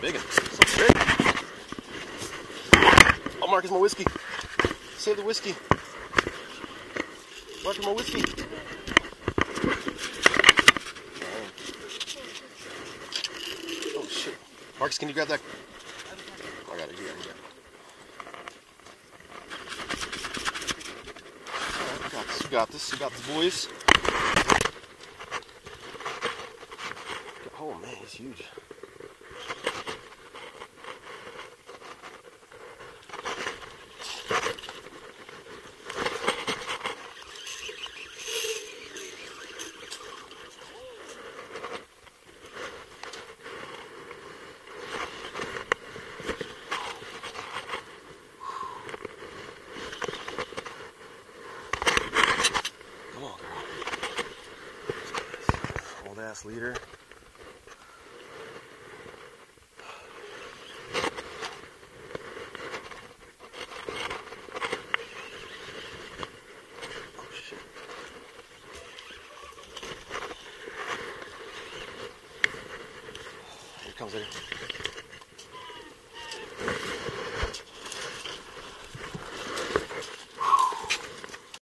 big one. So big. Oh, Marcus, my whiskey. Save the whiskey. Marcus, my whiskey. Oh, shit. Marcus, can you grab that? I got it. Alright, got this. You got this. You got the boys. Oh man, he's huge. Old ass leader. Oh. Comes later.